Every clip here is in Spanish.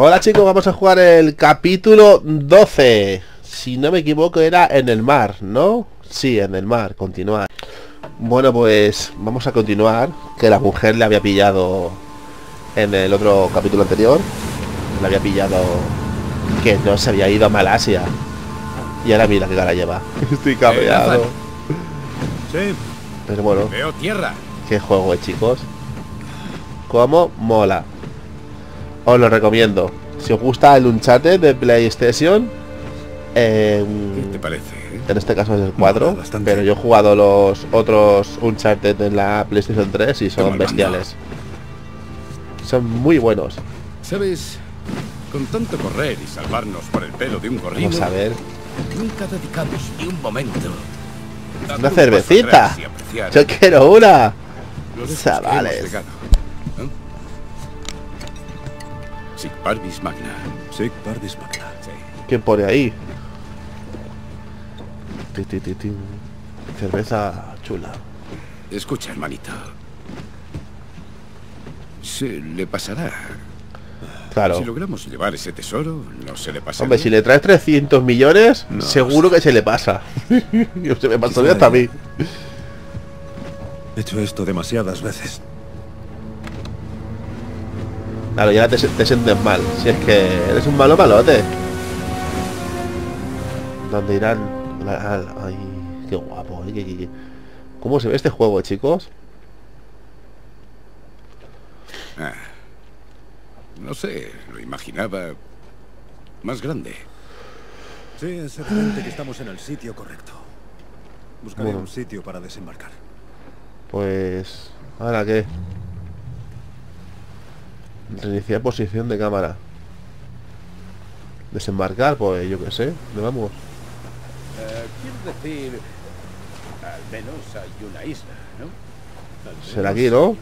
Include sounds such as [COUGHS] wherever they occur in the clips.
Hola chicos, vamos a jugar el capítulo 12 Si no me equivoco era en el mar, ¿no? Sí, en el mar, continuar. Bueno pues vamos a continuar Que la mujer le había pillado En el otro capítulo anterior. Le había pillado Que no se había ido a Malasia. Y ahora mira qué cara lleva. [LAUGHS] Estoy cabreado. Sí, Pero bueno, veo tierra. qué juego, eh, chicos. Como mola os lo recomiendo. Si os gusta el Uncharted de PlayStation, eh, ¿Qué te parece? eh? en este caso es el 4, Mola bastante. pero yo he jugado los otros Uncharted en la PlayStation 3 y son bestiales. Son muy buenos. ¿Sabes? Con tanto correr y salvarnos por el pelo de un gorrino, Vamos a ver. nunca dedicamos ni un momento. Una cervecita. Yo quiero una. lo lejos que Chavales. Sic parvis magna. Sic Parvis Magna. Sí. ¿Qué pone ahí? Ti, ti, ti. Cerveza chula. Escucha, hermanito. Se le pasará. Claro. Si logramos llevar ese tesoro, no se le pasará. Hombre, si le traes 300 millones, No, seguro que se le pasa. [LAUGHS] se me pasaría hasta a mí. He hecho esto demasiadas veces. Claro, ya te, te sientes mal. Si es que eres un malo malote. ¿Dónde irán? Ay, qué guapo. eh, qué- qué- qué- ¿Cómo se ve este juego, chicos? Ah, no sé, lo imaginaba más grande. Sí, es evidente que estamos en el sitio correcto. Buscaré Bueno. un sitio para desembarcar. Pues... ¿Ahora qué? Reiniciar posición de cámara. Desembarcar, pues yo qué sé. ¿Dónde vamos? quiero decir, al menos hay una isla, ¿no? Será aquí, ¿no?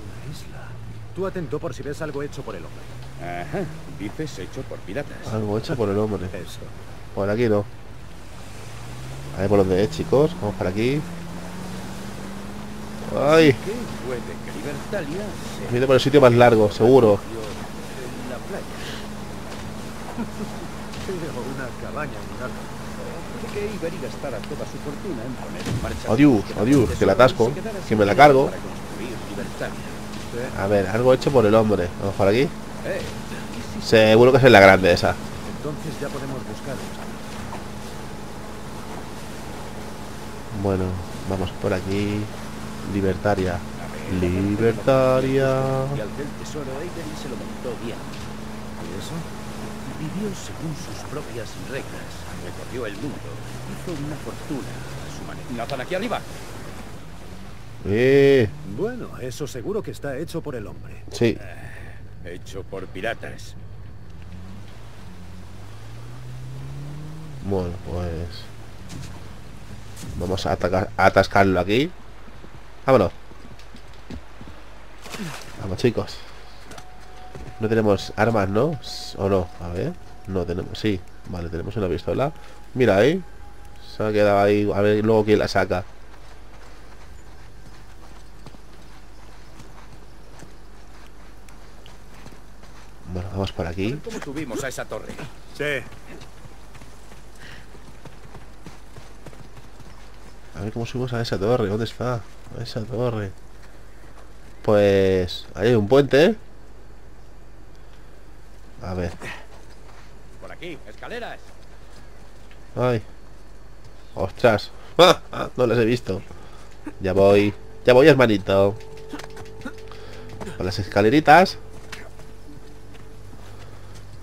Tú atento por si ves algo hecho por el hombre. Ajá, dices hecho por piratas. Algo hecho por el hombre. Eso. Por aquí no. A ver por dónde es, chicos. Vamos para aquí. ¡Ay! ¿Qué puede que Libertalia se Viene por el sitio más largo, seguro. Pero una cabaña en un árbol. Puede que Iberia gastara toda su fortuna en poner en marcha... Adiós, su adiós, tesoro que la atasco, que me la cargo. Libertalia. A ver, algo hecho por el hombre. Vamos por aquí. Eh, Seguro que es en la grande esa. Entonces ya podemos buscar. Bueno, vamos por aquí. Libertaria. Libertaria. Y al del tesoro Avery se lo montó bien. ¿Y eso? Vivió según sus propias reglas. Recorrió el mundo. Hizo una fortuna a su manera. ¿Nathan aquí arriba? Eh, Bueno, eso seguro que está hecho por el hombre. sí. Hecho por piratas. Bueno, pues... Vamos a, atacar, a atascarlo aquí. Vámonos. Vamos, chicos. No tenemos armas, ¿no? ¿O no? A ver. No tenemos... Sí. Vale, tenemos una pistola. Mira ahí. Se ha quedado ahí. A ver luego quién la saca. Bueno, vamos por aquí. ¿Cómo subimos a esa torre? Sí. A ver cómo subimos a esa torre. ¿Dónde está? A esa torre. Pues... Ahí hay un puente. ¿eh? A ver. Por aquí, escaleras. Ay. Ostras. [LAUGHS] ¡Ah! Ah, No las he visto. Ya voy. Ya voy, hermanito. Con las escaleritas.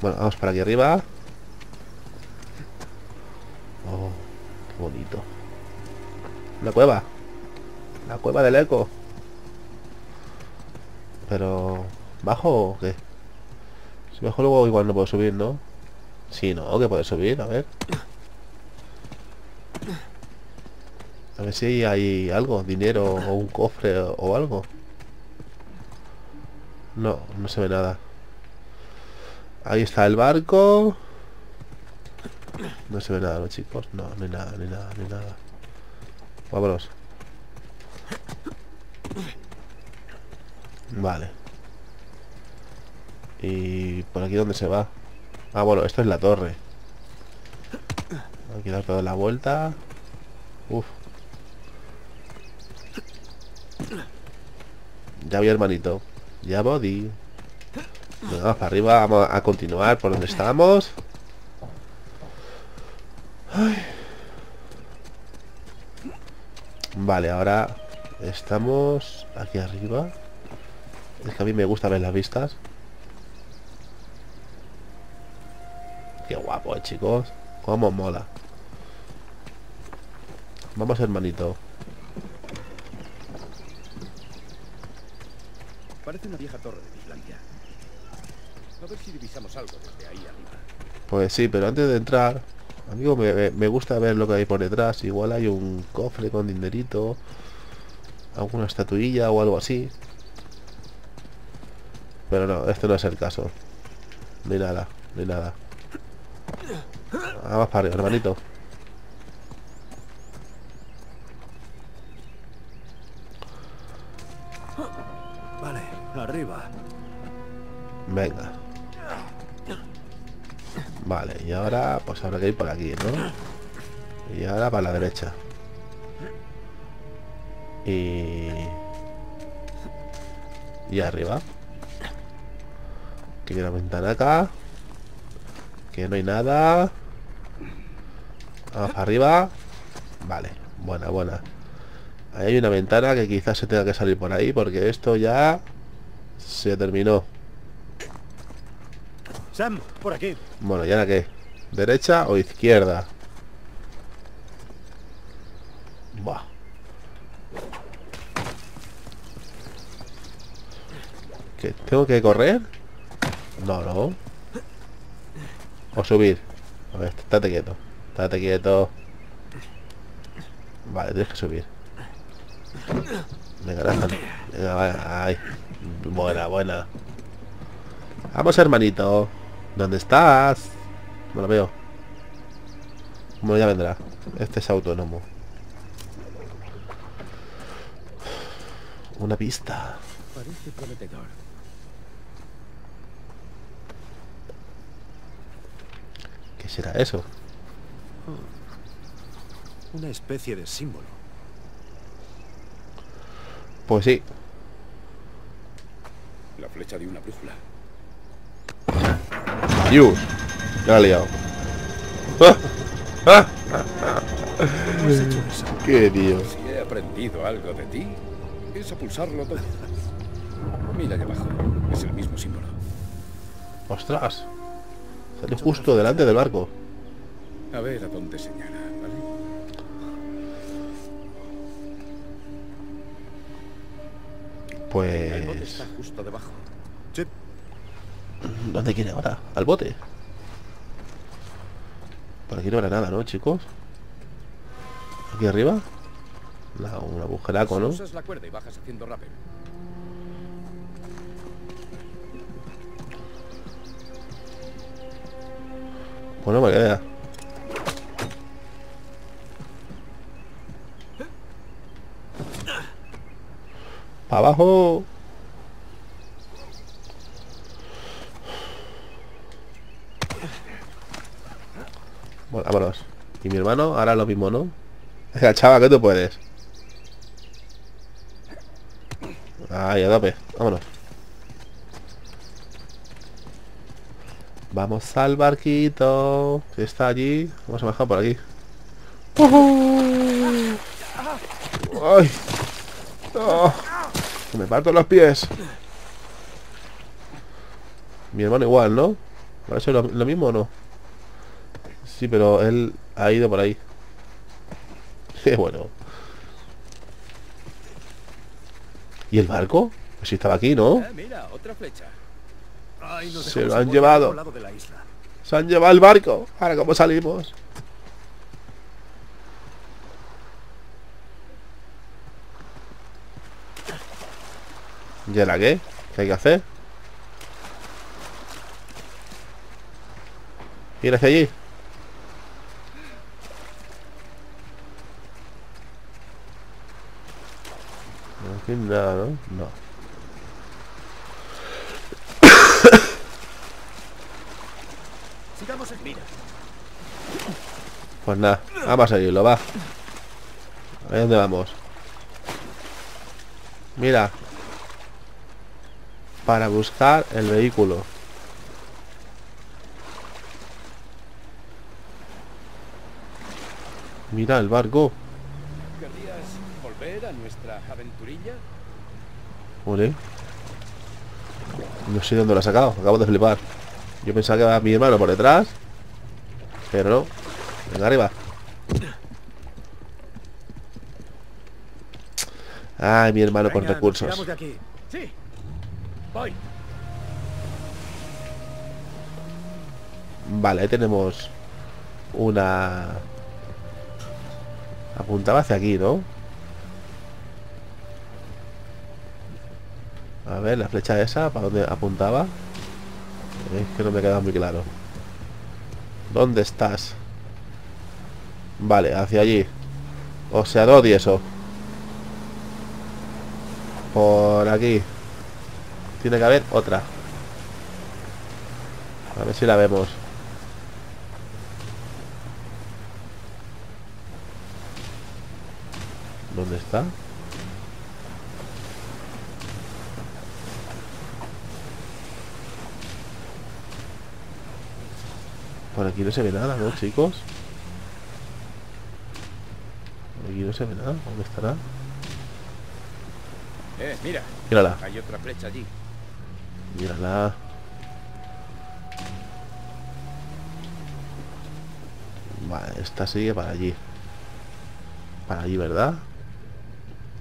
Bueno, vamos para aquí arriba. Oh, qué bonito. La cueva. La cueva del eco. Pero... ¿Bajo o qué? Si bajo luego igual no puedo subir, ¿no? Sí, no, que puede subir, a ver. A ver si hay algo, dinero o un cofre o, algo. No, no se ve nada. Ahí está el barco. No se ve nada, ¿no, chicos? No, no hay nada, no hay nada, no hay nada. Vámonos. Vale. ¿Y por aquí dónde se va? Ah, bueno, esto es la torre. Hay que dar toda la vuelta. Uf. Ya vi, hermanito. Ya body. Venga, vamos para arriba. Vamos a continuar por donde estamos. Vale, ahora estamos aquí arriba. Es que a mí me gusta ver las vistas. Qué guapo, eh, chicos. Cómo mola. Vamos, hermanito. Parece una vieja torre de vigilancia. A ver si divisamos algo desde ahí arriba. Pues sí, pero antes de entrar, amigo, me, gusta ver lo que hay por detrás. Igual hay un cofre con dinerito, alguna estatuilla o algo así. Pero no, este no es el caso. Ni nada, ni nada. Vamos para arriba, hermanito. Vale, arriba. Venga. Vale, y ahora pues habrá que ir por aquí, ¿no? Y ahora para la derecha. Y... Y arriba. Que hay una ventana acá. Que no hay nada. Vamos para arriba. Vale, buena, buena. Ahí hay una ventana que quizás se tenga que salir por ahí porque esto ya se terminó. Sam, por aquí. Bueno, ¿y ahora qué? ¿Derecha o izquierda? Buah. ¿Qué? ¿Tengo que correr? No, no. O subir. A ver, estate quieto. Estate quieto. Vale, tienes que subir. Venga, Nathan. Venga, vaya. Ay. Buena, buena. Vamos, hermanito. ¿Dónde estás? No lo veo. Bueno, ya vendrá. Este es autónomo. Una pista. Parece prometedor. ¿Qué será eso? Una especie de símbolo. Pues sí. La flecha de una brújula. Dios. Ya la he liado. ¡Ah! ¡Ah! ¿Cómo has hecho eso? ¡Qué tío! Si he aprendido algo de ti, es a pulsarlo todo. Mira allá abajo. Es el mismo símbolo. ¡Ostras! Sale justo delante del barco. A ver a dónde señala, ¿vale? El bote Pues... está justo debajo. Sí, ¿Dónde quiere ahora? ¿Al bote? Por aquí no habrá nada, ¿no, chicos? ¿Aquí arriba? La- un agujeraco, ¿no? Usas la cuerda y bajas haciendo rappel. Bueno, me queda. ¡Para abajo! Vámonos. Y mi hermano hará lo mismo, ¿no? Chaval, que tú puedes. Ahí, a tope. Vámonos. Vamos al barquito que está allí. Vamos a bajar por aquí. ¡Ay! ¡Ah! Que me parto los pies. Mi hermano igual, ¿no? ¿Va a ser lo, lo mismo o no? Sí, pero él ha ido por ahí. [LAUGHS] Qué bueno. ¿Y el barco? Pues si estaba aquí, ¿no? Ah, mira, otra flecha. Ay, Se lo han llevado. la isla. Se han llevado el barco. Ahora, ¿cómo salimos? ¿Y ahora qué? ¿Qué hay que hacer? ¿Ir hacia allí? Aquí nada, ¿no? No. [COUGHS] Sigamos en mira. Pues nada, vamos a seguirlo, va. ¿A dónde vamos? Mira. Para buscar el vehículo. Mira el barco. ¿Querrías volver a nuestra aventurilla? Ole. No sé dónde lo ha sacado, acabo de flipar. Yo pensaba que iba mi hermano por detrás. Pero no. Venga, arriba. Ay, mi hermano con recursos. tiramos de aquí. Sí. Vale, tenemos una... Apuntaba hacia aquí, ¿no? A ver, la flecha esa, ¿para dónde apuntaba? Es que no me queda muy claro. ¿Dónde estás? Vale, hacia allí. O sea, y eso. Por aquí. Tiene que haber otra. A ver si la vemos. ¿Dónde está? Por aquí no se ve nada, ¿no, chicos? Por aquí no se ve nada. ¿Dónde estará? Eh, mira. Mírala. Hay otra flecha allí. Mírala. Vale, esta sigue para allí. Para allí, ¿verdad?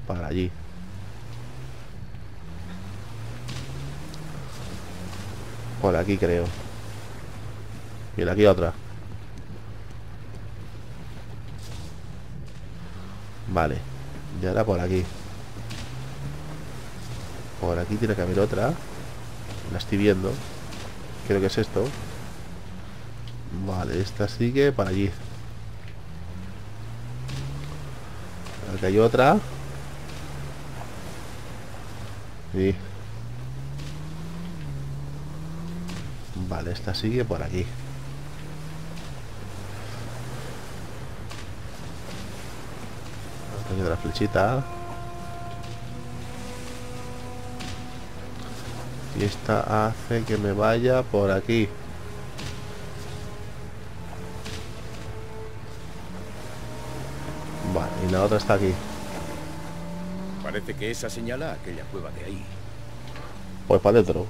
Para allí. Por aquí creo. Mira, aquí otra. Vale. Y ahora por aquí. Por aquí tiene que haber otra. La estoy viendo. Creo que es esto. Vale, esta sigue para allí. Aquí hay otra. Y... Vale, esta sigue por aquí. Aquí hay otra flechita. Y esta hace que me vaya por aquí. Vale, y la otra está aquí. Parece que esa señala aquella cueva de ahí. Pues para adentro.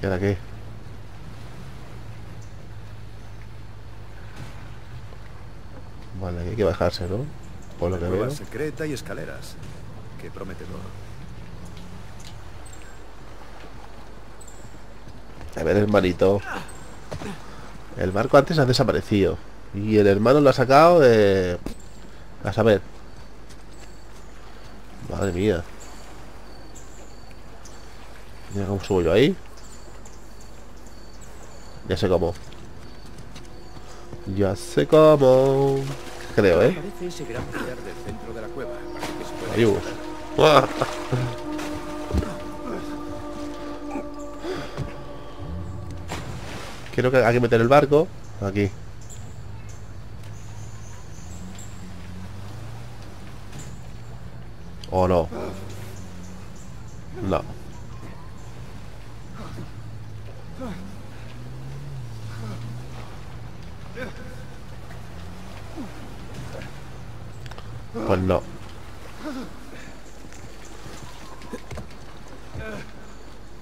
¿Y ahora qué? Vale, aquí hay que bajarse, ¿no? Por lo que veo. secreta y escaleras. Qué prometedor. A ver, hermanito. El barco antes ha desaparecido. Y el hermano lo ha sacado de... A saber. Madre mía. Mira cómo subo yo ahí. Ya sé cómo. Ya sé cómo. Creo, ¿eh? Parece ese gran pilar del centro de la cueva. Para que. Creo que hay que meter el barco aquí. ¿O no? No. Pues no.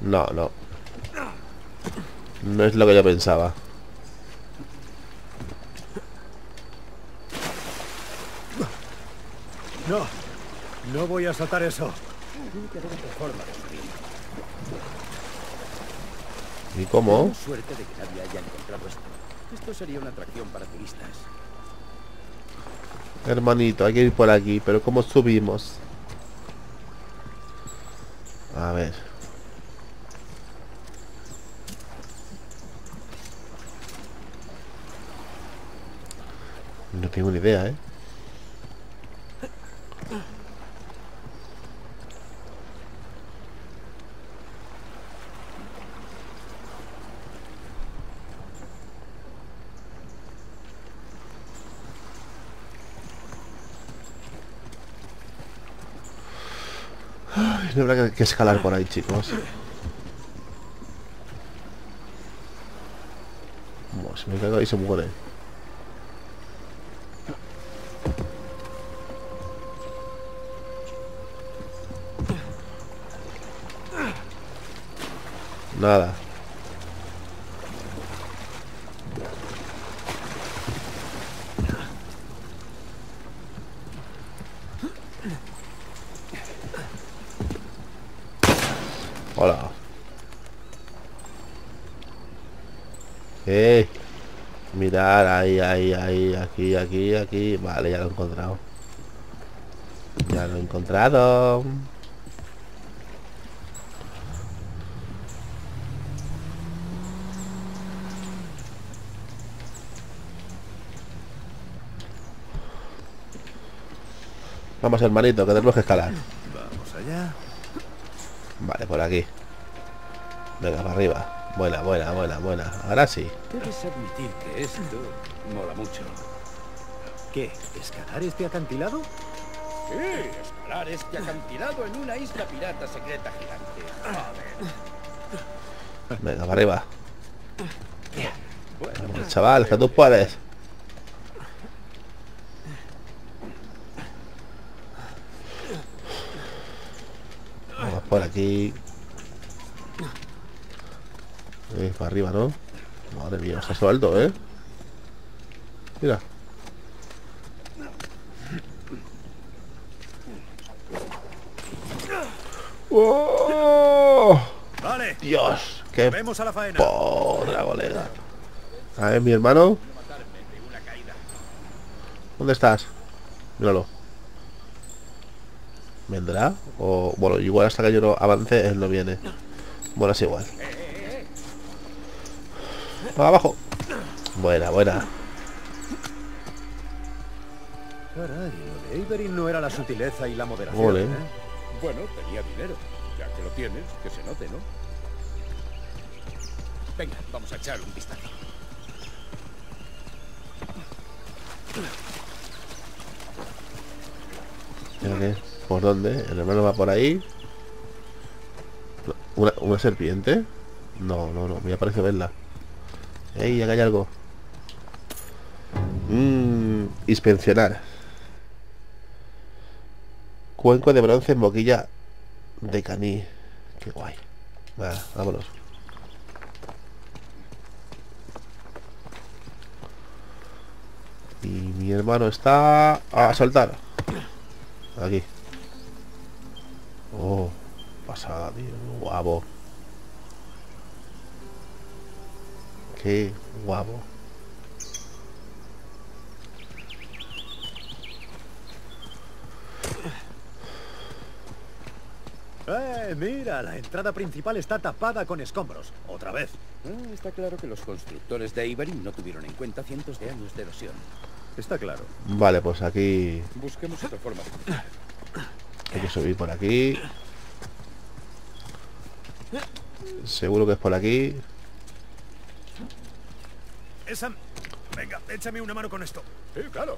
No, no. No es lo que yo pensaba. No, no voy a saltar eso. ¿Y cómo? Suerte de que nadie haya encontrado esto. Esto sería una atracción para turistas. Hermanito, hay que ir por aquí. Pero ¿cómo subimos? A ver. Tengo ni idea, ¿eh? No habrá que, escalar por ahí, chicos. Buah, se me caigo ahí se muere. Nada. Hola. ¡Eh! Mirar, ahí, ahí, ahí, aquí, aquí, aquí. Vale, ya lo he encontrado. Ya lo he encontrado. Vamos, hermanito, que tenemos que escalar. Vamos allá. Vale, por aquí. Venga, para arriba. Buena, buena, buena, buena. Ahora sí. Debes admitir que esto mola mucho. ¿Qué? ¿Escalar este acantilado? Sí, escalar este acantilado en una isla pirata secreta gigante. Joder. Venga, para arriba. Bueno, Vamos, chaval, que tú puedes. Vamos por aquí. Eh, para arriba, ¿no? Madre mía, está eso alto, ¿eh? Mira. ¡Oh! Vale, Dios, qué vemos a la faena. podra, colega. A ver, mi hermano. ¿Dónde estás? Míralo. ¿Vendrá? O, bueno, igual hasta que yo no avance, él no viene. Bueno, es igual. Va abajo. Buena, buena. Caray, lo de Avery no era la sutileza y la moderación. Ole. ¿eh? bueno, tenía dinero. Ya que lo tienes, que se note, ¿no? Venga, vamos a echar un vistazo. Mira que, ¿Por dónde? El hermano va por ahí. ¿Una, serpiente? No, no, no. Me ha parecido verla. ¡Ey, acá hay algo! Mmm, inspeccionar. Cuenco de bronce en boquilla de caní. Qué guay. Vámonos. Y mi hermano está a saltar. Aquí. Pasada, tío. Guapo. Qué guapo. ¡Eh, mira! La entrada principal está tapada con escombros. Otra vez. Ah, está claro que los constructores de Avery no tuvieron en cuenta cientos de años de erosión. Está claro. Vale, pues aquí Busquemos otra forma hay que subir por aquí. Seguro que es por aquí. Esa... Venga, échame una mano con esto. Sí, claro.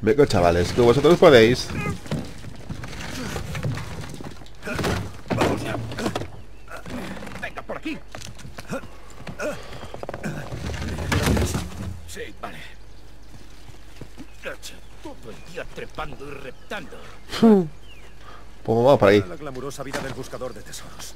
Venga, chavales, que vosotros podéis. Venga, por aquí. Sí, vale. Todo el día trepando y reptando. Pues vamos por ahí. La glamurosa vida del buscador de tesoros.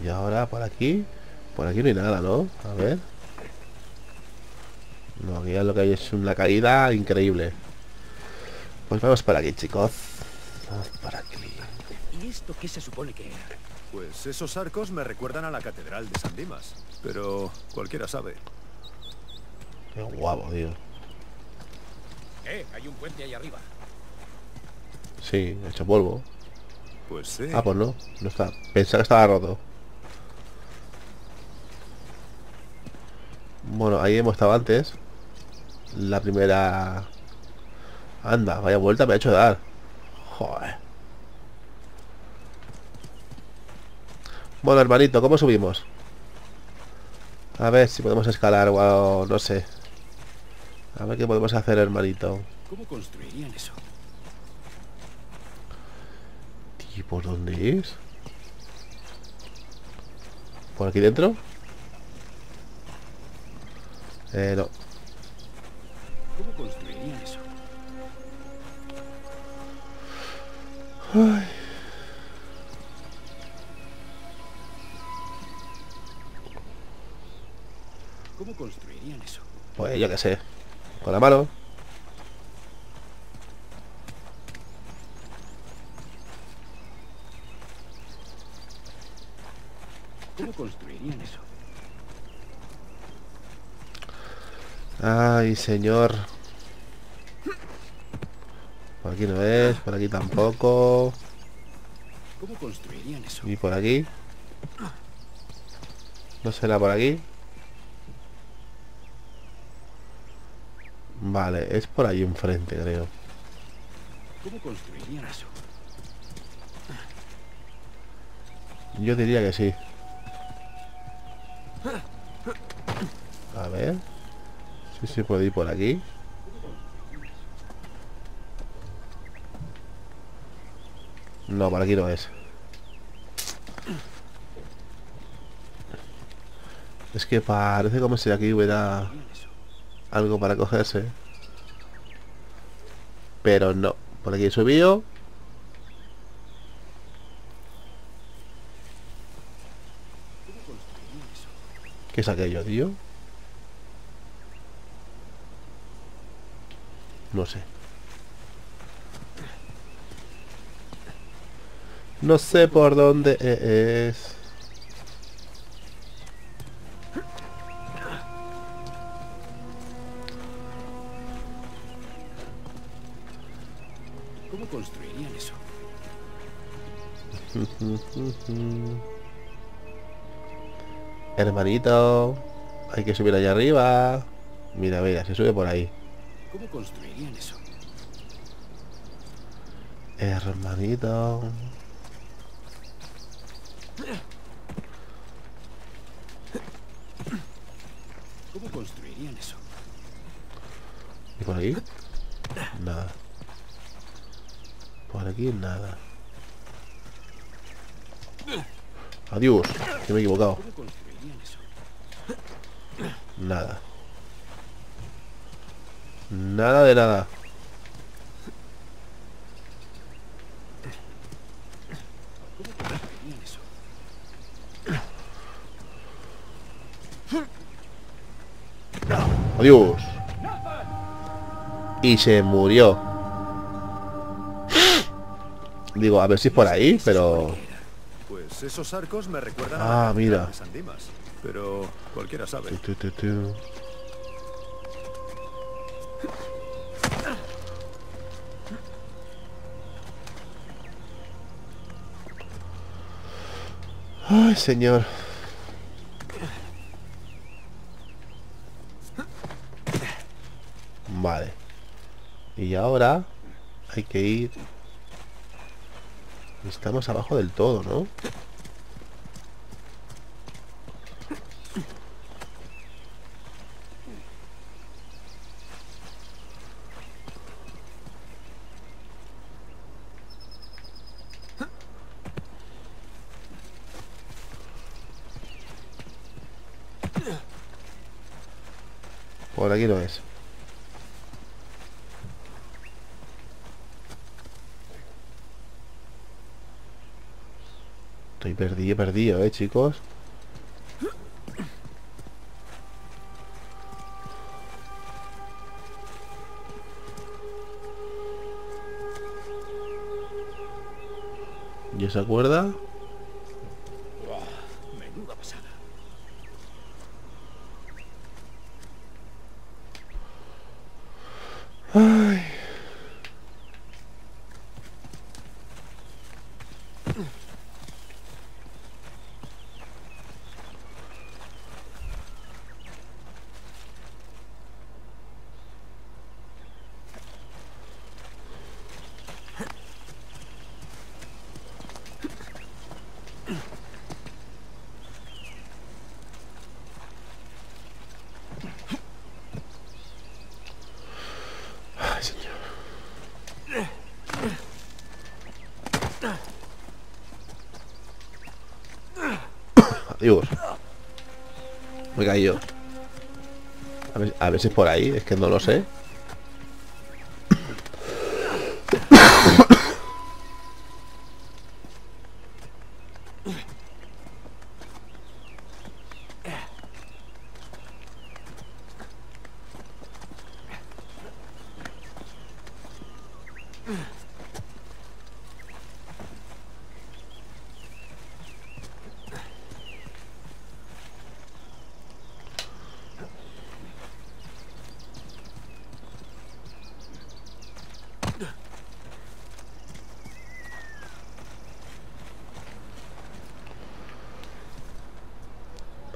Y ahora por aquí. Por aquí no hay nada, ¿no? A ver. No, aquí ya lo que hay es una caída increíble. Pues vamos por aquí, chicos. Vamos por aquí. ¿Y esto qué se supone que era? Pues esos arcos me recuerdan a la catedral de San Dimas. Pero cualquiera sabe. Qué guapo, tío. Eh, hay un puente ahí arriba. Sí, hecho polvo. Pues sí. Ah, pues no, no está. Pensaba que estaba roto. Bueno, ahí hemos estado antes. La primera... Anda, vaya vuelta me ha hecho dar. Joder. Bueno, hermanito, ¿cómo subimos? A ver si podemos escalar o no sé. A ver qué podemos hacer, hermanito. ¿Cómo construirían eso? ¿Y por dónde es? ¿Por aquí dentro? Eh, no. ¿Cómo construirían eso? ¿Cómo yo qué sé. Con la mano. ¿Cómo construirían eso? Ay, señor. Por aquí no es, por aquí tampoco. ¿Cómo construirían eso? Y por aquí. No será por aquí. Vale, es por ahí enfrente, creo. ¿Cómo construirían eso? Yo diría que sí. A ver. Sí, sí, puede ir por aquí. No, por aquí no es. Es que parece como si aquí hubiera algo para cogerse. Pero no. Por aquí he subido. ¿Qué es aquello, tío? No sé. No sé por dónde es. ¿Cómo construirían eso? [LAUGHS] Hermanito, hay que subir allá arriba. Mira, mira, se sube por ahí. ¿Cómo construirían eso? Hermanito. ¿Cómo construirían eso? ¿Y por aquí? Nada. Por nada. Adiós, que me he equivocado. Nada. Nada de nada. Adiós. Y se murió. Digo, a ver si es por ahí, pero... Pues esos arcos me recuerdan Ah, a mira. de San Dimas. Pero cualquiera sabe. Tu, tu, tu. Ay, señor. Vale. Y ahora hay que ir... Estamos abajo del todo, ¿no? Por aquí no es. Estoy perdido, perdido, eh, chicos. ¿Y esa cuerda? Menuda pasada. Dios. Me he caído. Si es por ahí, es que no lo sé.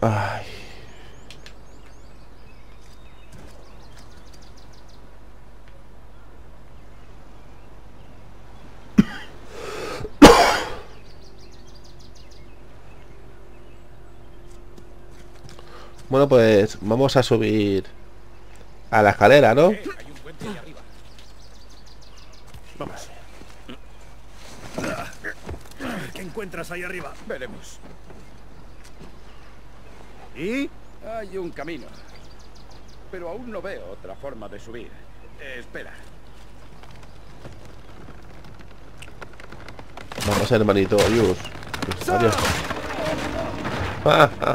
Ay. [COUGHS] Bueno, pues vamos a subir a la escalera, ¿no? Hay un puente ahí arriba. Vamos. ¿Qué encuentras ahí arriba? Veremos. ¿Y? Hay un camino. Pero aún no veo otra forma de subir. Eh, espera. Vamos, hermanito, ayús. Adiós.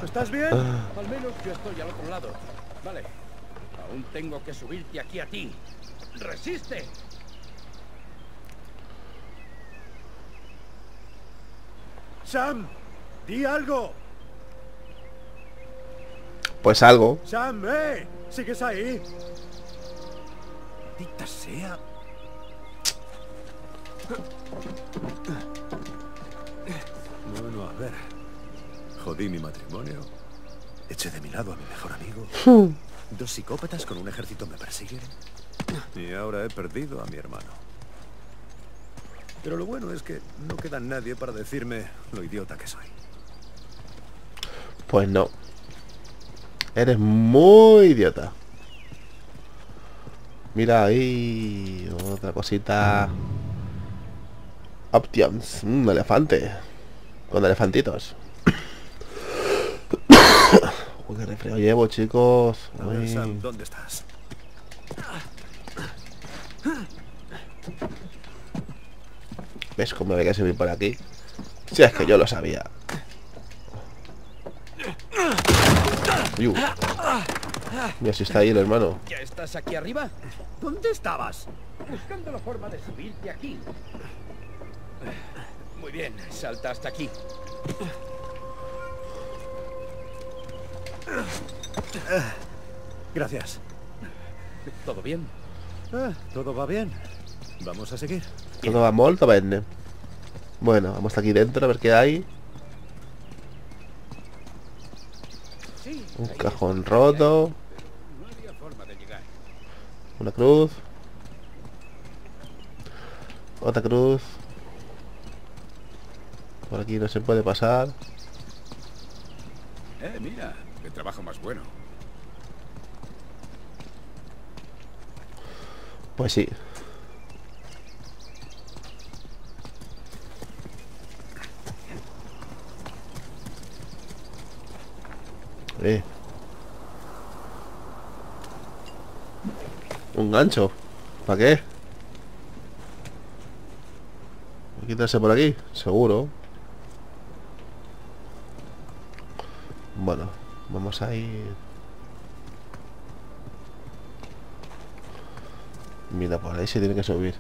¿Estás bien? Al menos yo estoy al otro lado. Vale. Aún tengo que subirte aquí a ti. ¡Resiste! Sam, di algo. Pues algo. Sam, eh, ¿sigues ahí? Maldita sea. Bueno, a ver. Jodí mi matrimonio. Eché de mi lado a mi mejor amigo. Dos psicópatas con un ejército me persiguen. Y ahora he perdido a mi hermano. Pero lo bueno es que no queda nadie para decirme lo idiota que soy. Pues no. Eres muy idiota. Mira ahí. Otra cosita. Options. Un elefante. Con elefantitos. [COUGHS] Uy, qué resfriado llevo, chicos. A ver, Uy. Sam, ¿dónde estás? ¿Ves cómo me voy a subir por aquí? Si es que yo lo sabía. Uy. Mira si está ahí el hermano. ¿Ya estás aquí arriba? ¿Dónde estabas? Buscando la forma de subirte aquí. Muy bien, salta hasta aquí. Gracias. ¿Todo bien? Ah, Todo va bien. Vamos a seguir. Todo va molto bene. Bueno, vamos aquí dentro a ver qué hay. Sí. Un cajón roto. Una cruz. Otra cruz. Por aquí no se puede pasar. Eh, mira, qué trabajo más bueno. Pues sí. Un gancho. ¿Para qué? Quitarse por aquí, seguro. Bueno, vamos a ir. Mira, por ahí se tiene que subir.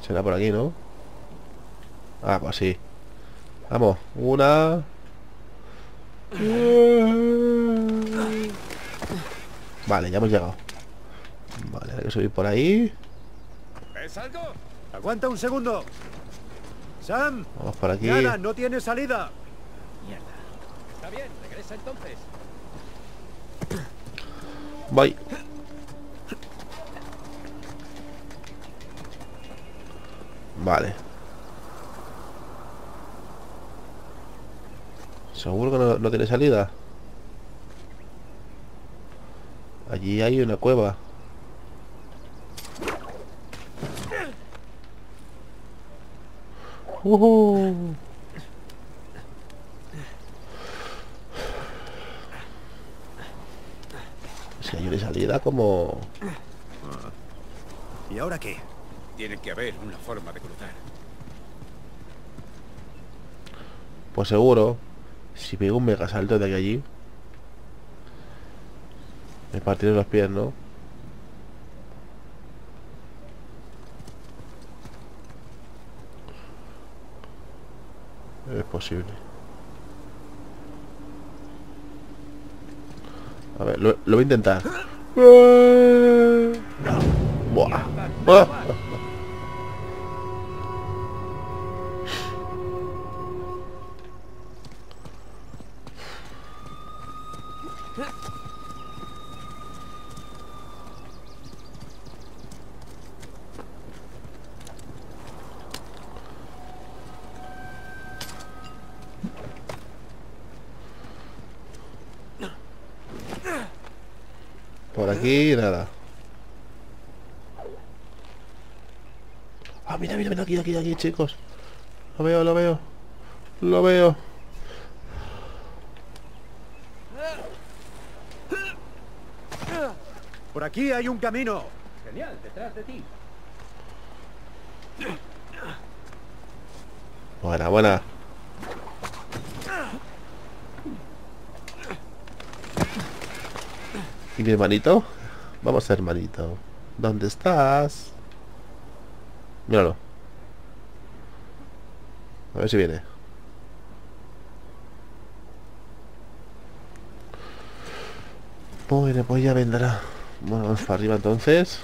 Será por aquí, ¿no? Ah, pues sí. Vamos, una... Vale, ya hemos llegado. Vale, hay que subir por ahí. ¿Ves algo? Aguanta un segundo. Sam, Vamos por aquí. Diana, no tiene salida. Mierda. Está bien, regresa entonces. Voy. Vale. ¿Seguro que no, no tiene salida? Allí hay una cueva. Uh. Si hay una salida como... ¿Y ahora qué? Tiene que haber una forma de cruzar. Pues seguro. Si pego un mega salto de aquí a allí. Me partiré los pies, ¿no? Es posible. A ver, lo, lo voy a intentar. Buah. Ah. Nada. Ah, mira, mira, mira, aquí, aquí, aquí, chicos. Lo veo, lo veo. Lo veo. Por aquí hay un camino. Genial, detrás de ti. Buena, buena. ¿Y mi hermanito? Vamos, hermanito. ¿Dónde estás? Míralo. A ver si viene. Bueno, pues ya vendrá. Bueno, vamos para arriba entonces.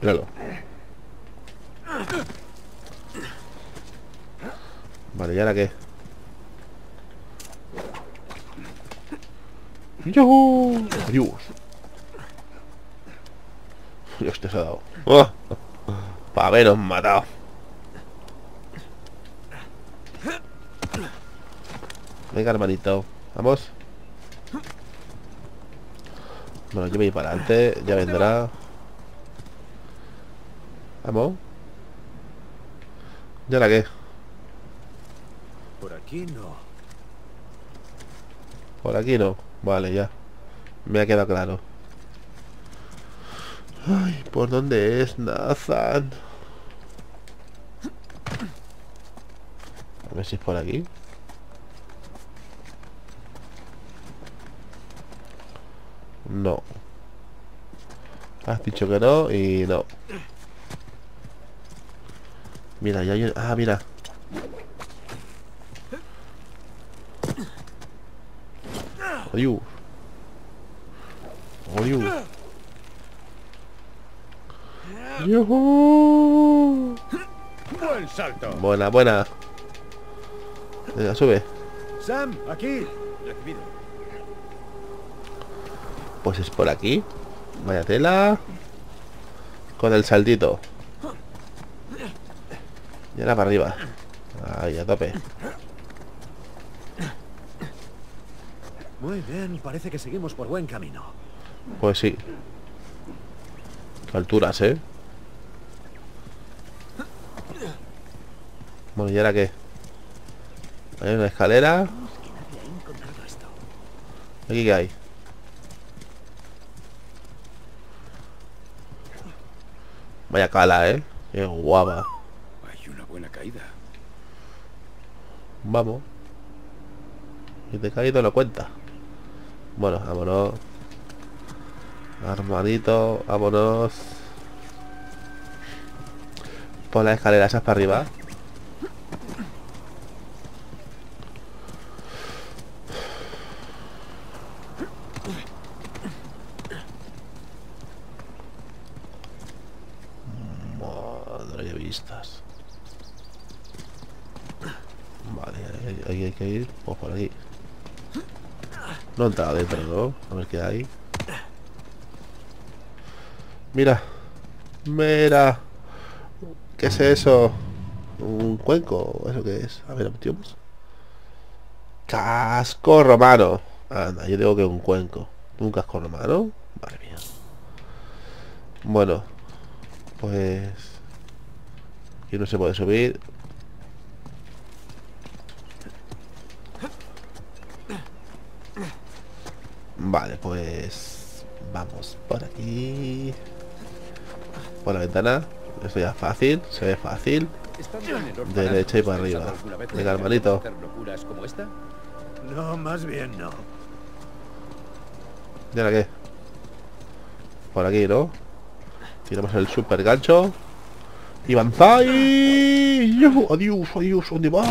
Míralo. Vale, ¿y ahora qué? ¡Yuhu! ¡Dios! Dios, te has dado. ¡Oh! Para haberos matado. Venga, hermanito. Vamos. Bueno, yo me voy para adelante. Ya vendrá. Vamos. ¿Y ahora qué? Por aquí no. Por aquí no. Vale, ya. Me ha quedado claro. Ay, ¿por dónde es Nathan? A ver si es por aquí. No. Has dicho que no y no. Mira, ya hay. Ah, mira. Oyu. Oyu. Yuhu. ¡Buen salto! Buena, buena. Venga, sube. Sam, aquí. Recibido. Pues es por aquí. Vaya tela. Con el saltito. Y ahora para arriba. Ahí, a tope. Muy bien, parece que seguimos por buen camino. Pues sí. Qué alturas, ¿eh? Bueno, ¿y ahora qué? Hay una escalera. ¿Aquí qué hay? Vaya cala, ¿eh? Qué guapa. Hay una buena caída. Vamos. Y te he caído lo cuenta. Bueno, vámonos. Armadito, vámonos. Por la escalera esas para arriba. Madre de vistas. Vale, ahí, ahí hay que ir. Pues por aquí. No entra adentro, ¿no? A ver qué hay. Mira. Mira. ¿Qué es eso? ¿Un cuenco? ¿Eso qué es? A ver. Casco romano. Anda, yo digo que un cuenco. ¿Un casco romano? Madre mía. Bueno, pues... Aquí no se puede subir. Vale, pues... Vamos por aquí. Por la ventana. Esto ya es fácil, se ve fácil. Derecha y para ¿has pensado arriba. Venga, hermanito. No, más bien no. ¿Y ahora qué? Por aquí, ¿no? Tiramos el super gancho. ¡Y Banzai! ¡Yujú! ¡Adiós, adiós! ¿Dónde va?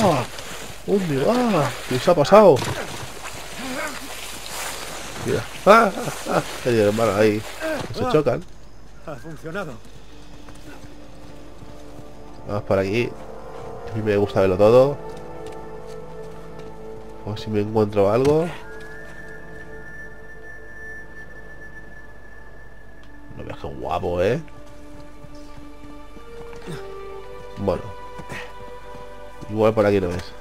¿Dónde va? ¿Qué se ha pasado? Mira. ¡Ah! ¡Ah! ¡Ah! Ahí. Se chocan. Ha funcionado. Vamos por aquí. A mí me gusta verlo todo. O si me encuentro algo. No veas qué guapo, ¿eh? Bueno. Igual por aquí no es.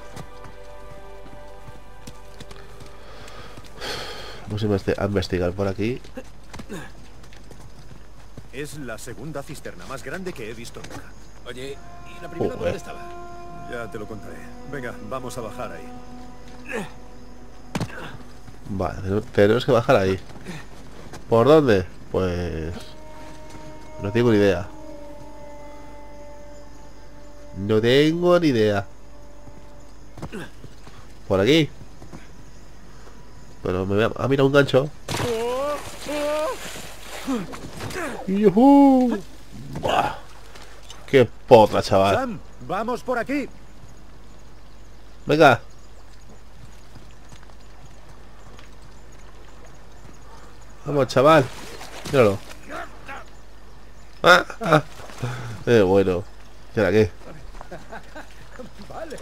Vamos a investi- a investigar por aquí. Es la segunda cisterna más grande que he visto nunca. Oye, ¿y la primera dónde estaba? Ya te lo contaré. Venga, vamos a bajar ahí. Vale, tenemos- tenemos que bajar ahí. ¿Por dónde? Pues... No tengo ni idea. No tengo ni idea. Por aquí. Pero me voy a... Ah, mira, un gancho. ¡Yujú! Buah. ¡Qué potra, chaval! Sam, vamos por aquí. Venga. Vamos, chaval. Míralo. Ah, ah. Eh, bueno. ¿Y ahora qué? Vale,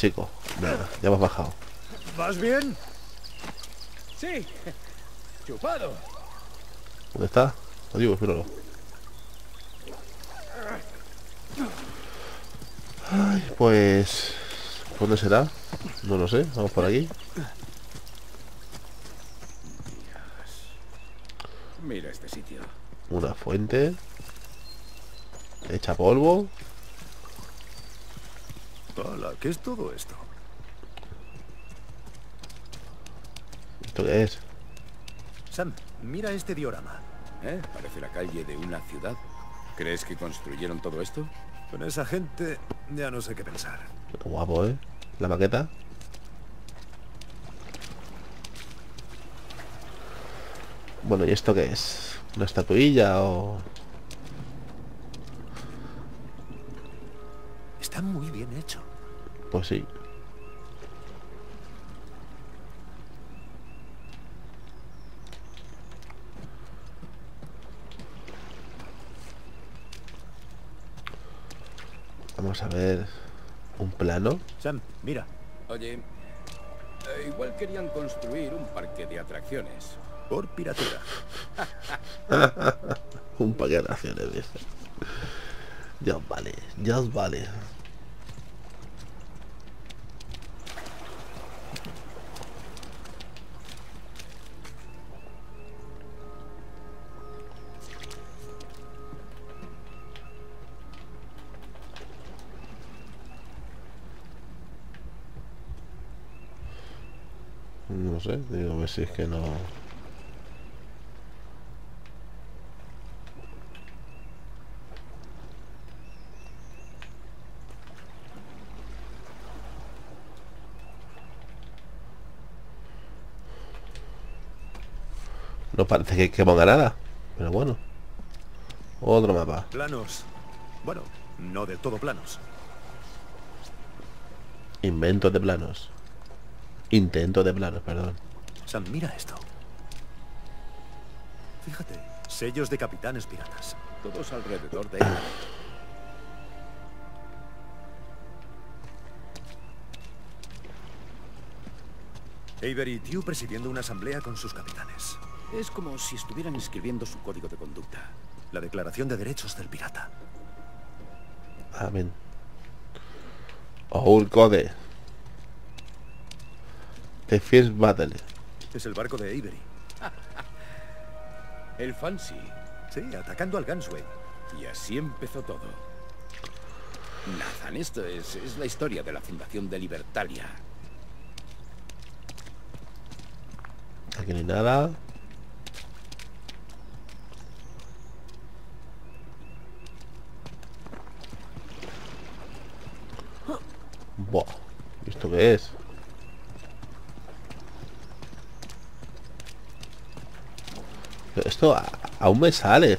chico. Venga, ya hemos bajado. ¿Vas bien? ¡Sí! ¡Chupado! ¿Dónde está? Adiós, míralo. Ay, pues... ¿Dónde será? No lo sé. Vamos por aquí. Mira este sitio. Una fuente. Hecha polvo. Hola, ¿qué es todo esto? ¿Esto qué es? Sam, mira este diorama. ¿Eh? Parece la calle de una ciudad. ¿Crees que construyeron todo esto? Con esa gente ya no sé qué pensar. Qué guapo, ¿eh? La maqueta. Bueno, ¿y esto qué es? ¿Una estatuilla o...? Está muy bien hecho. Pues sí. Vamos a ver un plano. Sam, mira. Oye, eh, igual querían construir un parque de atracciones. Por piratura. [LAUGHS] Un paquete de acciones, dice. Ya os vale, ya os vale. No sé, ver si es que no... No parece que, que ponga nada. Pero bueno. Otro mapa. Planos. Bueno, no del todo planos. Inventos de planos. Intento de planos, perdón. Sam, mira esto. Fíjate, sellos de capitanes piratas. Todos alrededor de él. Avery y Tew presidiendo una asamblea con sus capitanes. Es como si estuvieran escribiendo su código de conducta. La Declaración de Derechos del Pirata. Amén. Old Code. The First Battle. Es el barco de Avery. [LAUGHS] El Fancy. Sí, atacando al Gunsway. Y así empezó todo. Nathan, esto es, es la historia de la fundación de Libertalia. Aquí no hay nada. [GASPS] Buah, ¿y ¿esto qué es? Esto aún me sale. Es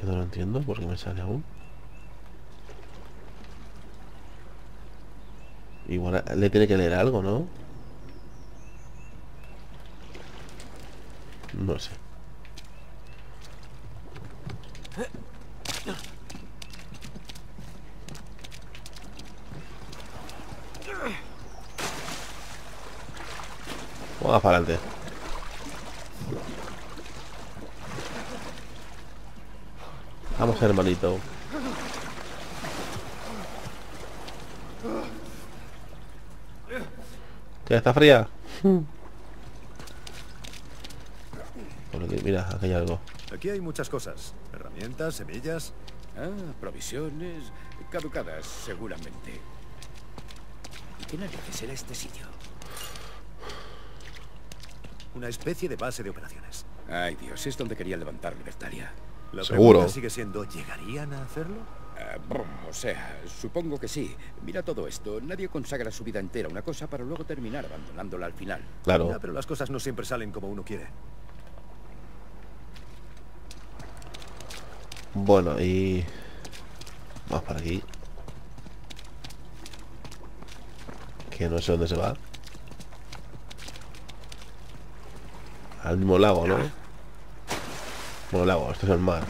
que no lo entiendo porque me sale aún. Igual le tiene que leer algo, ¿no? No sé. Vamos para adelante. Vamos, hermanito. ¿Ya está fría? Por aquí, mira, aquí hay algo. Aquí hay muchas cosas. Herramientas, semillas. Ah, provisiones caducadas, seguramente. ¿Y qué narices era este sitio? Una especie de base de operaciones. Ay, Dios, es donde quería levantar Libertalia. La Seguro. pregunta sigue siendo, ¿llegarían a hacerlo? Ah, brum, o sea, supongo que sí. Mira todo esto. Nadie consagra su vida entera a una cosa para luego terminar abandonándola al final. Claro. Pero las cosas no siempre salen como uno quiere. Bueno, y... Vamos para aquí. Que no sé dónde se va. Al mismo lago, ¿no? Bueno, lago, esto es el mar.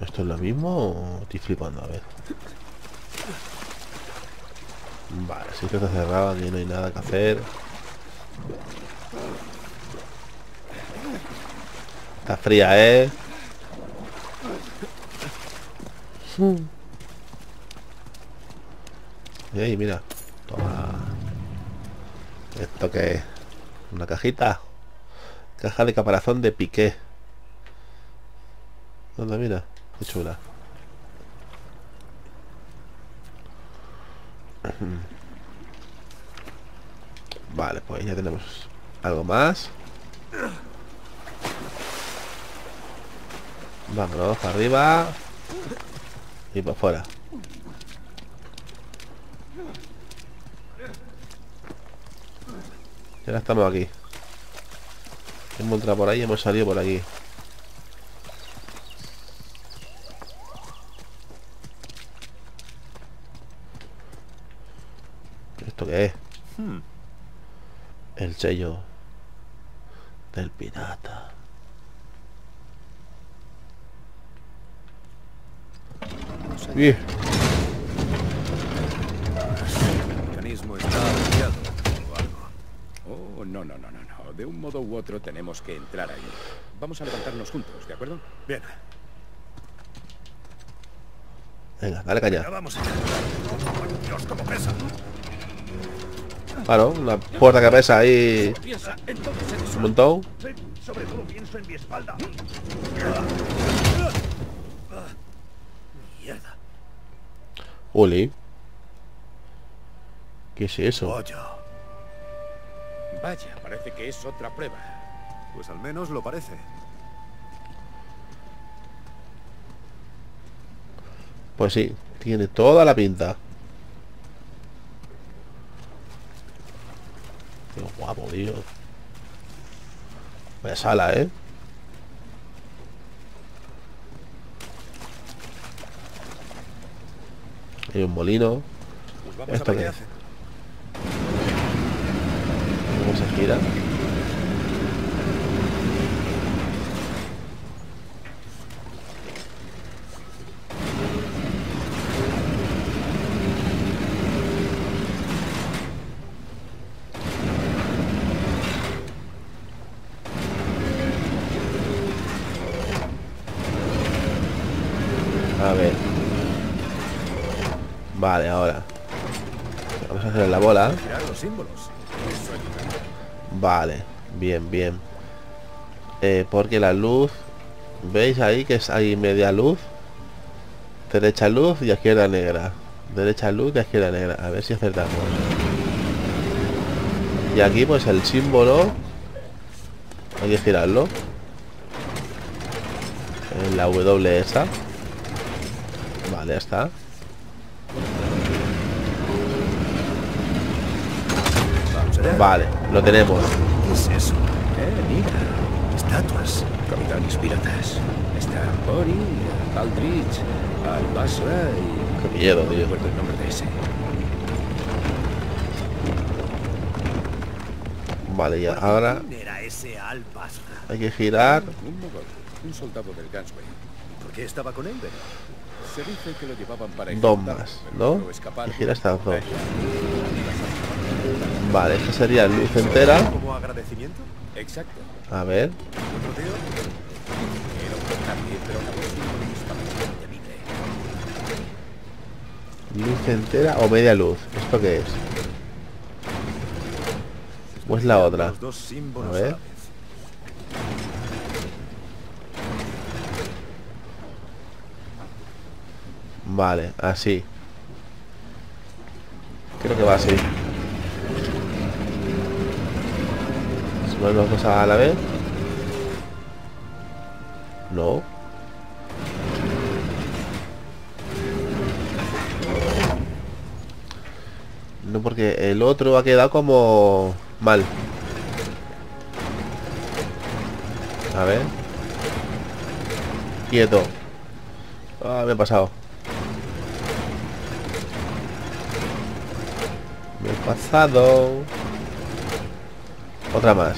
¿Esto es lo mismo o estoy flipando? A ver. Vale, si esto está cerrado, aquí no hay nada que hacer. Está fría, ¿eh? Y ahí, mira. Toma. ¿Esto qué es? Una cajita. Caja de caparazón de piqué. ¿Dónde mira? Qué chula. Vale, pues ya tenemos algo más. Vámonos para arriba. Y para afuera. Y ahora estamos aquí. Hemos entrado por ahí y hemos salido por aquí. ¿Esto qué es? Hmm, El sello del pirata. Bien. El mecanismo está averiado o algo. Oh, no, no, no, no, no. De un modo u otro tenemos que entrar ahí. Vamos a levantarnos juntos, ¿de acuerdo? Bien, Venga, dale caña. ya vamos. Dios, cómo pesa. Claro, una puerta que pesa ahí un montón. Sobre todo pienso en mi espalda. Mierda. Uli. ¿Qué es eso? Vaya, parece que es otra prueba. Pues al menos lo parece. Pues sí, tiene toda la pinta. guapo, tío. Vaya sala, ¿eh? Hay un molino. Pues ¿Esto a qué hace? ¿Cómo se gira? Vale, ahora. Vamos a hacer la bola. Vale, bien, bien. Eh, porque la luz... ¿Veis ahí que es ahí media luz? Derecha luz y izquierda negra. Derecha luz y izquierda negra. A ver si acertamos. Y aquí pues el símbolo... Hay que girarlo. En la W esa. Vale, ya está. Vamos allá. Vale, lo tenemos. ¿Qué es eso? Eh, mira. Estatuas. Capitanes piratas. Está Ori, Aldrich, Al-Basra y... Qué miedo, No tío. recuerdo el nombre de ese. Vale, ya. Ahora hay que girar. Un mogol, un soldado del Gansway. ¿Por qué estaba con él? Se dice que lo llevaban para Dos más, ¿no? escapar Y gira estas dos. Vale, esta sería luz entera. ¿Como agradecimiento? Exacto. A ver. Luz entera o media luz. ¿Esto qué es? ¿O es la otra? A ver. Vale, así. Creo que va así. ¿Son las dos cosas a la vez? No. No, porque el otro ha quedado como mal. A ver. Quieto. Ah, me he pasado. Me he pasado. Otra más.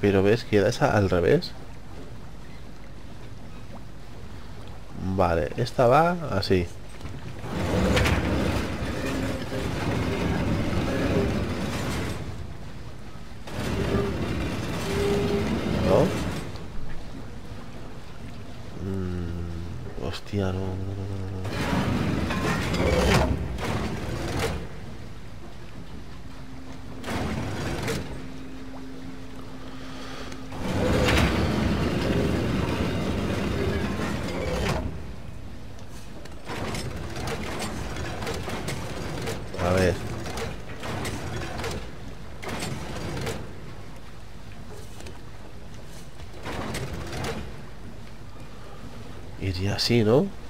Pero ves, queda esa al revés. Vale, esta va así. ¿No? Mm, hostia, no, no, no, no, no. A ver. Iría así, ¿no?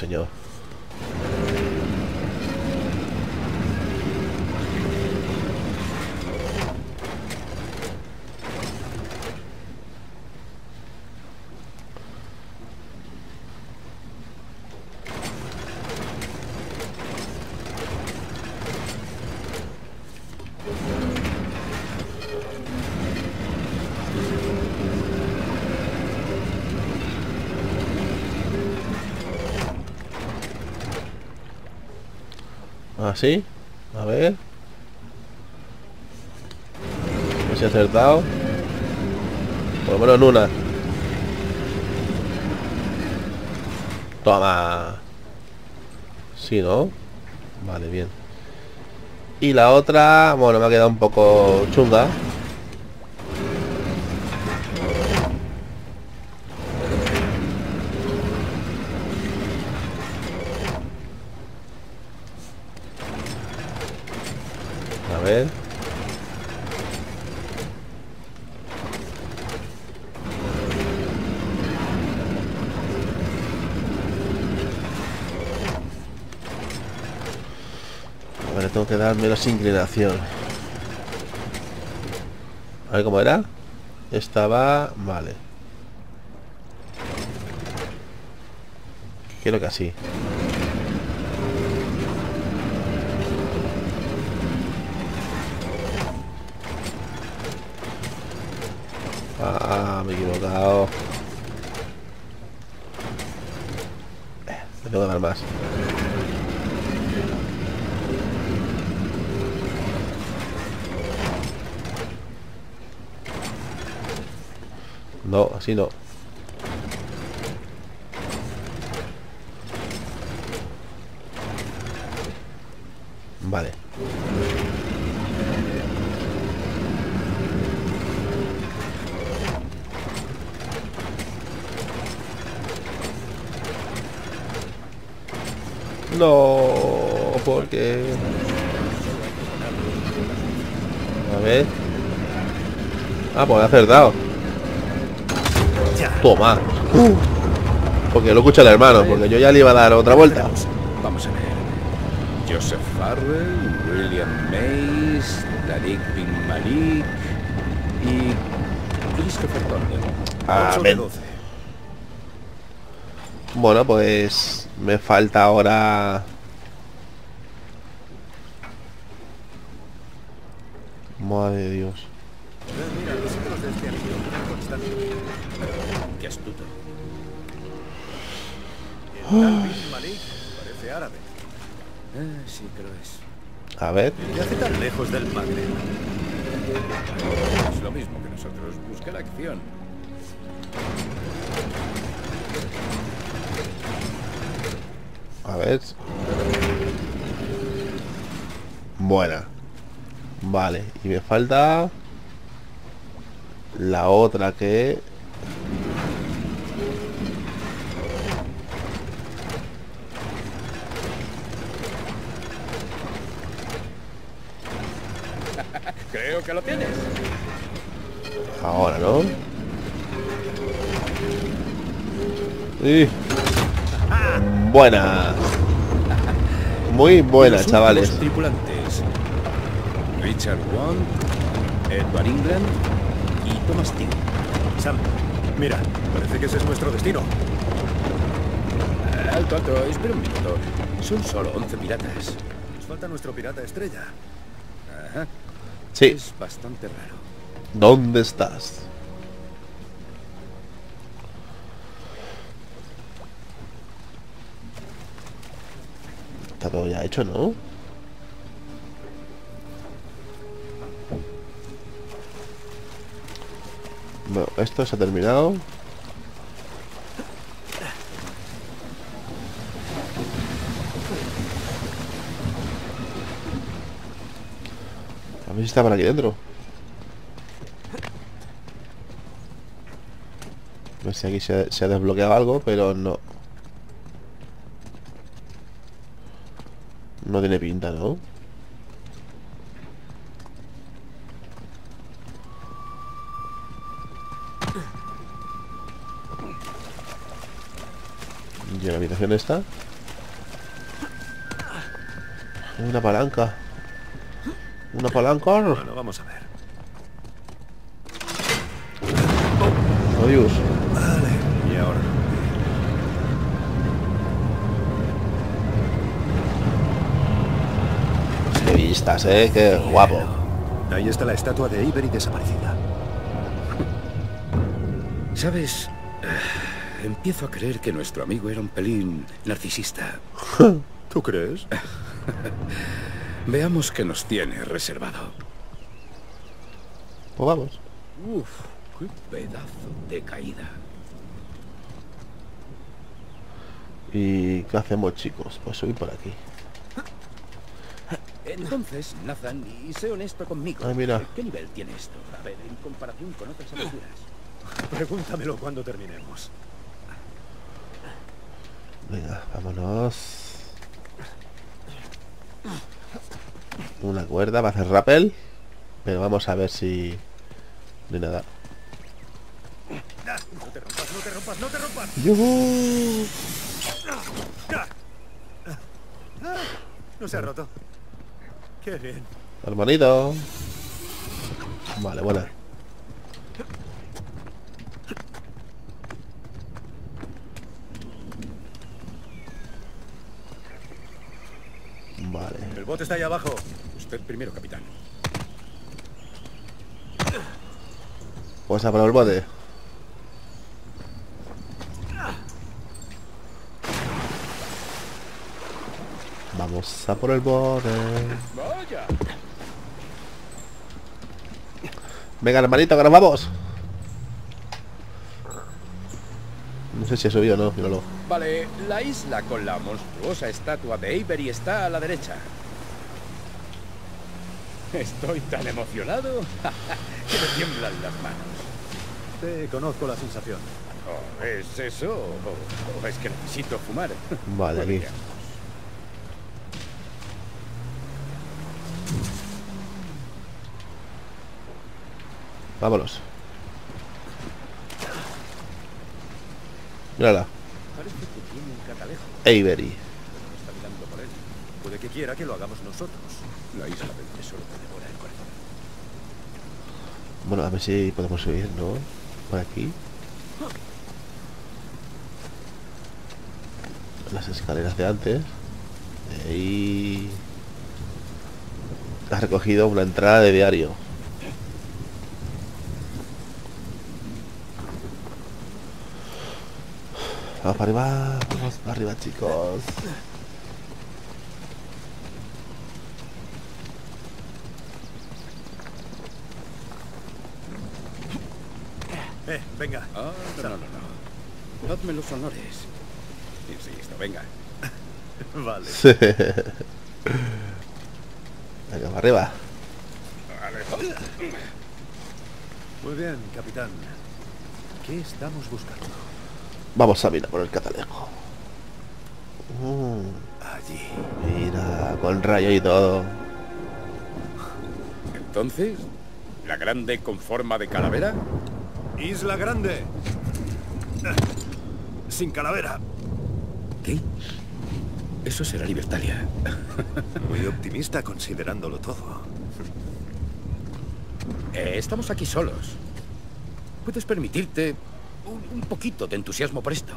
Señor. Así. A ver. Si he acertado. Por lo menos en una. Toma. Sí, ¿no? Vale, bien. Y la otra, bueno, me ha quedado un poco chunga. A ver. Vale, tengo que dar menos inclinación. A ver cómo era. Estaba... Vale. Quiero que así. Ah, me he equivocado. Eh, Me tengo que dar más. No, así no. Vale. No, porque... A ver. Ah, pues he acertado. Toma. Porque lo escucha el hermano, porque yo ya le iba a dar otra vuelta. Vamos a ver. Joseph Farrell, William Mays, Tariq bin Malik y Christopher. 12. Bueno, pues me falta ahora... nosotros. Busca la acción. A ver. Buena. Vale. Y me falta... La otra que... Buena. Muy buena, chavales. tripulantes. Richard Wong, Edward England y Thomas Tew. Sam, mira, parece que ese es nuestro destino. Ah, Alto, alto, espera un minuto. Son solo 11 piratas. Nos falta nuestro pirata estrella. Ajá. Sí. Es bastante raro. ¿Dónde estás? Está todo ya hecho, ¿no? Bueno, esto se ha terminado. A ver si está por aquí dentro. A ver si aquí se, se ha desbloqueado algo, pero no. No tiene pinta, ¿no? Y en la habitación esta. Una palanca. Una palanca. Bueno, vamos a ver. Oh, vistas, eh. Qué guapo. Ahí está la estatua de Avery desaparecida. ¿Sabes? Ah, Empiezo a creer que nuestro amigo era un pelín narcisista. [LAUGHS] ¿Tú crees? [LAUGHS] Veamos qué nos tiene reservado. Pues vamos. Uf, qué pedazo de caída. ¿Y qué hacemos, chicos? Pues subir por aquí. Entonces, Nathan, y sé honesto conmigo. Ay, mira. ¿Qué nivel tiene esto? A ver, en comparación con otras aventuras. [LAUGHS] Pregúntamelo cuando terminemos. Venga, vámonos. Una cuerda va a hacer rappel. Pero vamos a ver si... No hay nada. No te rompas, no te rompas, no te rompas. ¡Yujú! No se ha roto. Qué bien. Hermanito. Vale, buena. Vale. El bote está ahí abajo. Usted primero, capitán. Pues a por el bote. Vamos a por el. ¡Vaya! Venga, hermanito, que nos vamos. No sé si he subido o no, míralo. Vale, la isla con la monstruosa estatua de Avery está a la derecha. Estoy tan emocionado [LAUGHS] que me tiemblan las manos. Te conozco la sensación. Oh, ¿Es eso? ¿O, o es que necesito fumar? Vale, [LAUGHS] aquí. Vámonos. Mírala. Parece que tiene un catalejo. Avery. Está mirando por él. Puede que quiera que lo hagamos nosotros. La isla del tesoro te devora el corazón. Bueno, a ver si podemos subir, ¿no? Por aquí. Las escaleras de antes. Y ahí... Has recogido una entrada de diario. Vamos para arriba, vamos para arriba chicos. Eh, venga. Ah, no, no, no, no. Hazme los honores. Insisto, venga. [LAUGHS] Vale. Venga, para arriba. Vale. Muy bien, capitán. ¿Qué estamos buscando? Vamos a mirar por el catalejo. Mm, Allí. mira, con rayo y todo. Entonces, ¿la grande con forma de calavera? Isla Grande. Sin calavera. ¿Qué? Eso será Libertalia. [LAUGHS] Muy optimista considerándolo todo. Eh, estamos aquí solos. Puedes permitirte un, un poquito de entusiasmo por esto.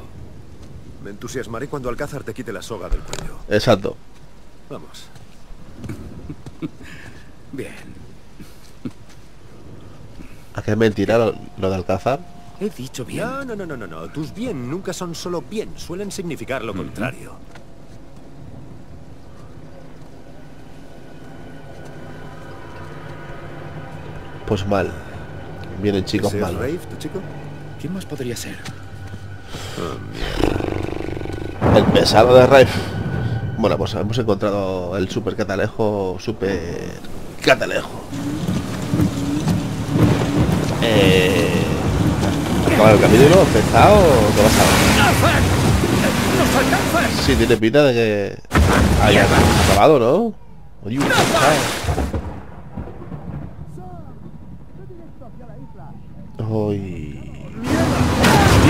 Me entusiasmaré cuando Alcázar te quite la soga del cuello. Exacto. Vamos. [LAUGHS] Bien. ¿A qué es mentira lo, lo de Alcázar? He dicho bien. No, no, no, no, no. Tus bien nunca son solo bien. Suelen significar lo contrario. Pues mal. Vienen chicos ¿Ese es malos. Rafe, tu chico? ¿Quién más podría ser? El pesado de Rafe. Bueno, pues hemos encontrado el super catalejo, super catalejo. Eh... ¿Acabar el capítulo? ¿Empezado qué vas a ver? ¡Nos alcanzan! Sí, tiene pinta de que... Ahí ha acabado, ¿no? Oye.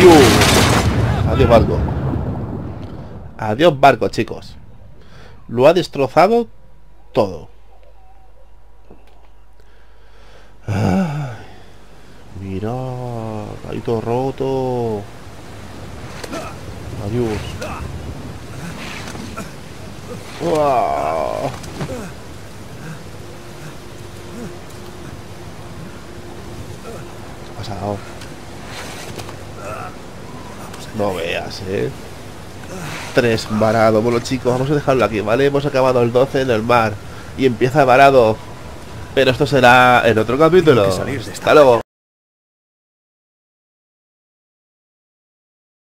Adiós barco. Adiós barco, chicos. Lo ha destrozado todo. Ay, mira, ahí todo roto. Adiós. Uah. ¿Qué ha pasado? No veas, eh. Tres varado. Bueno, chicos, vamos a dejarlo aquí, ¿vale? Hemos acabado el 12 en el mar. Y empieza varado. Pero esto será en otro capítulo. Tengo que salir de esta Hasta luego.